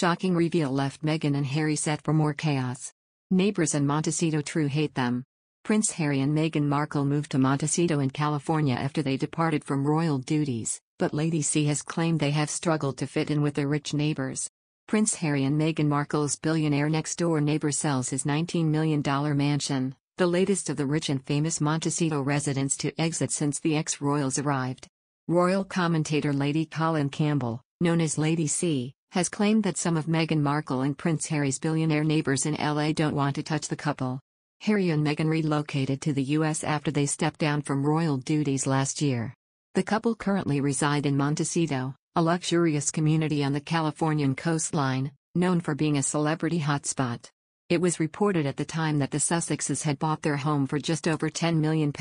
Shocking reveal left Meghan and Harry set for more chaos. Neighbors in Montecito true hate them. Prince Harry and Meghan Markle moved to Montecito in California after they departed from royal duties, but Lady C has claimed they have struggled to fit in with their rich neighbors. Prince Harry and Meghan Markle's billionaire next-door neighbor sells his $19 million mansion, the latest of the rich and famous Montecito residents to exit since the ex-royals arrived. Royal commentator Lady Colin Campbell, known as Lady C, has claimed that some of Meghan Markle and Prince Harry's billionaire neighbors in LA don't want to touch the couple. Harry and Meghan relocated to the U.S. after they stepped down from royal duties last year. The couple currently reside in Montecito, a luxurious community on the Californian coastline, known for being a celebrity hotspot. It was reported at the time that the Sussexes had bought their home for just over £10 million,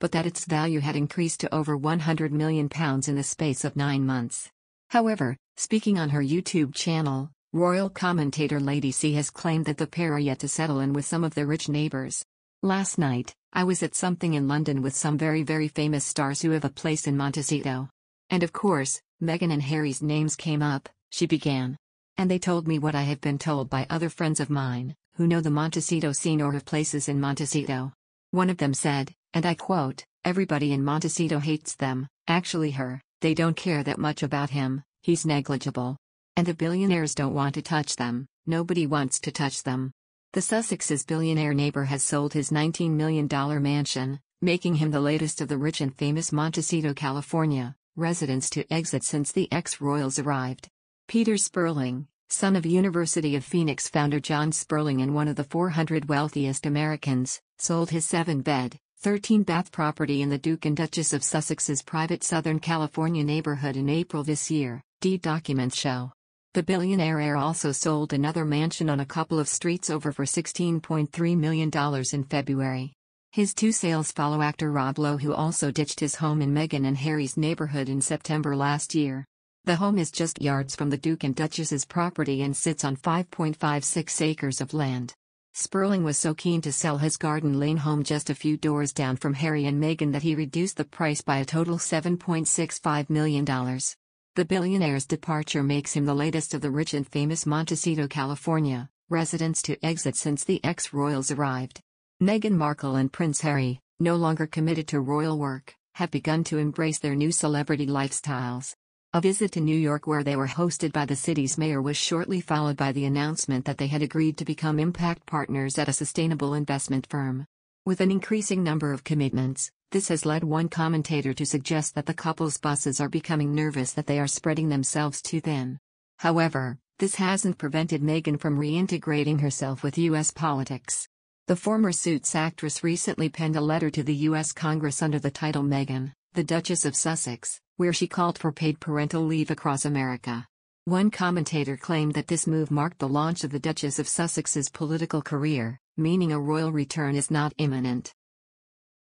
but that its value had increased to over £100 million in the space of nine months. However, speaking on her YouTube channel, royal commentator Lady C has claimed that the pair are yet to settle in with some of their rich neighbors. Last night, I was at something in London with some very very famous stars who have a place in Montecito. And of course, Meghan and Harry's names came up, she began. And they told me what I have been told by other friends of mine, who know the Montecito scene or have places in Montecito. One of them said, and I quote, everybody in Montecito hates them, actually her, they don't care that much about him, he's negligible. And the billionaires don't want to touch them, nobody wants to touch them. The Sussex's billionaire neighbor has sold his $19 million mansion, making him the latest of the rich and famous Montecito, California, residents to exit since the ex-royals arrived. Peter Sperling, son of University of Phoenix founder John Sperling and one of the 400 wealthiest Americans, sold his seven-bed, 13 bath property in the Duke and Duchess of Sussex's private Southern California neighborhood in April this year, deed documents show. The billionaire heir also sold another mansion on a couple of streets over for $16.3 million in February. His two sales follow actor Rob Lowe, who also ditched his home in Meghan and Harry's neighborhood in September last year. The home is just yards from the Duke and Duchess's property and sits on 5.56 acres of land. Sperling was so keen to sell his Garden Lane home just a few doors down from Harry and Meghan that he reduced the price by a total $7.65 million. The billionaire's departure makes him the latest of the rich and famous Montecito, California, residents to exit since the ex-royals arrived. Meghan Markle and Prince Harry, no longer committed to royal work, have begun to embrace their new celebrity lifestyles. A visit to New York where they were hosted by the city's mayor was shortly followed by the announcement that they had agreed to become impact partners at a sustainable investment firm. With an increasing number of commitments, this has led one commentator to suggest that the couple's bosses are becoming nervous that they are spreading themselves too thin. However, this hasn't prevented Meghan from reintegrating herself with U.S. politics. The former Suits actress recently penned a letter to the U.S. Congress under the title Meghan, the Duchess of Sussex, where she called for paid parental leave across America. One commentator claimed that this move marked the launch of the Duchess of Sussex's political career, meaning a royal return is not imminent.